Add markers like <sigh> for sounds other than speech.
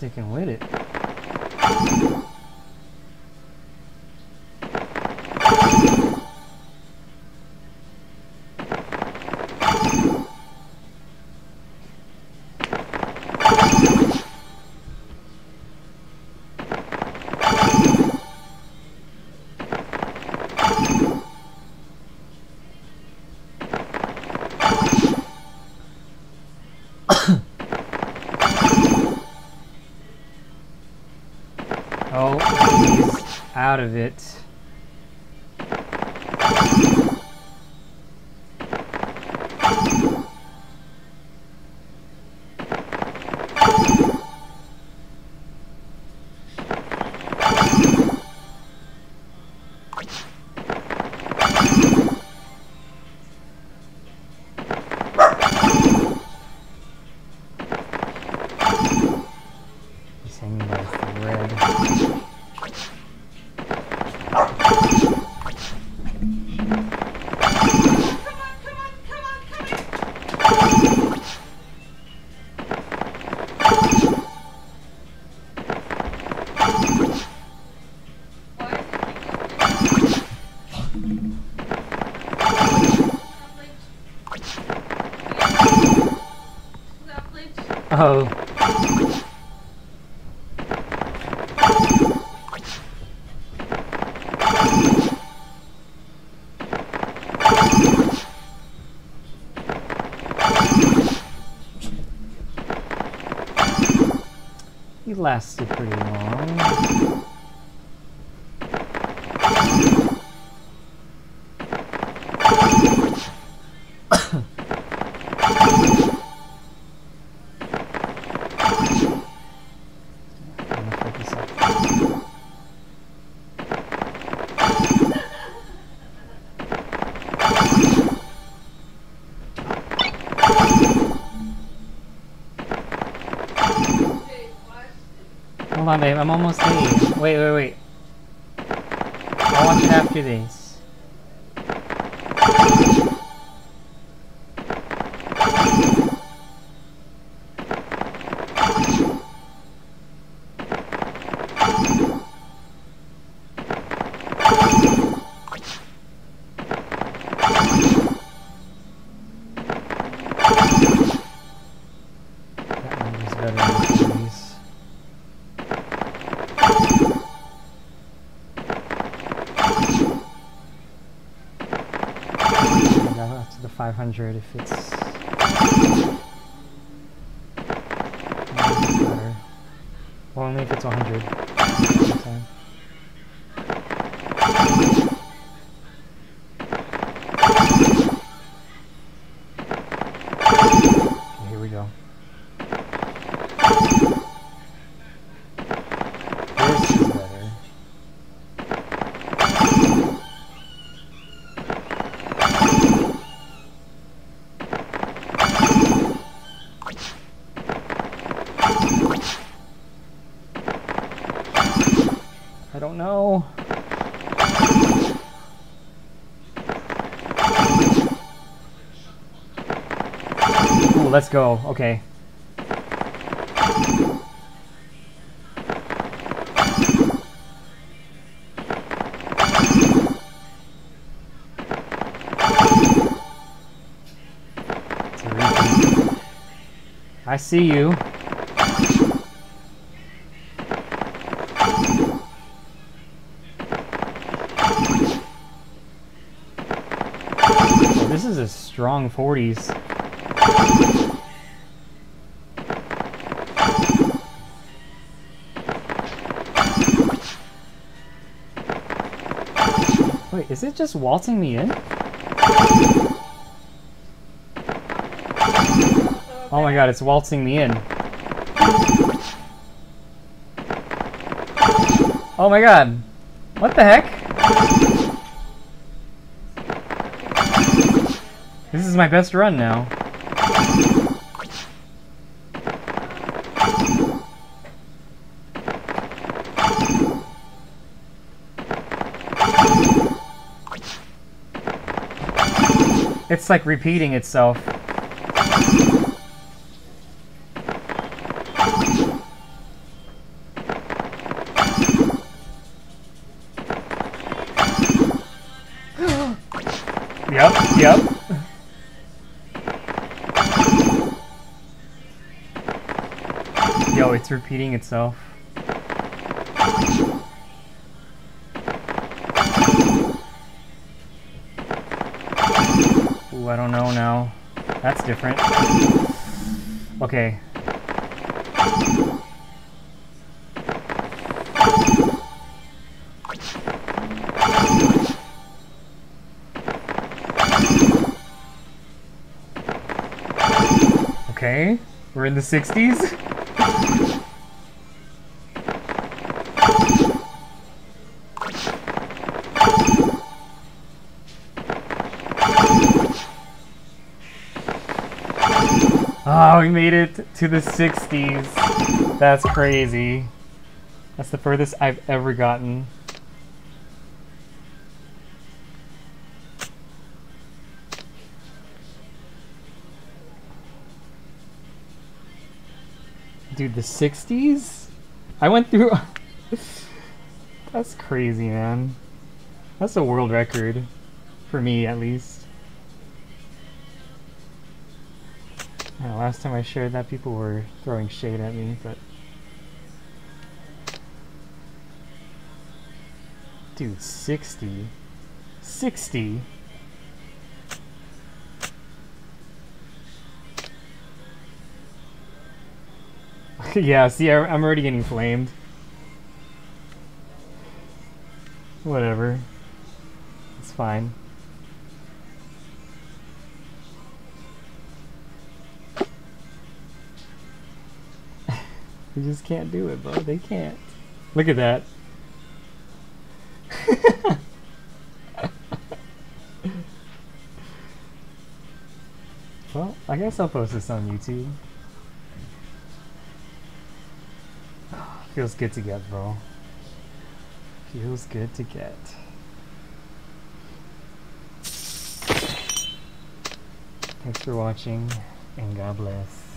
sticking with it. Out of it. Oh. He lasted pretty long. On, babe. I'm almost there. Wait, wait, wait. I'll watch it after this. Up to the 500 if it's. Only if it's 100. Let's go. Okay. I see you. This is a strong 40s. Wait, is it just waltzing me in? Oh my god, it's waltzing me in. Oh my god. What the heck? This is my best run now. It's like repeating itself. <gasps> yep, yep. Repeating itself. Ooh, I don't know now. That's different. Okay. Okay, we're in the 60s. <laughs> Oh, we made it to the 60s. That's crazy. That's the furthest I've ever gotten. Dude, the 60s? I went through... <laughs> That's crazy, man. That's a world record. For me, at least. Last time I shared that, people were throwing shade at me, but... Dude, 60? 60? <laughs> yeah, see, I, I'm already getting flamed. Whatever. It's fine. They just can't do it, bro. They can't. Look at that. <laughs> well, I guess I'll post this on YouTube. <sighs> Feels good to get, bro. Feels good to get. Thanks for watching, and God bless.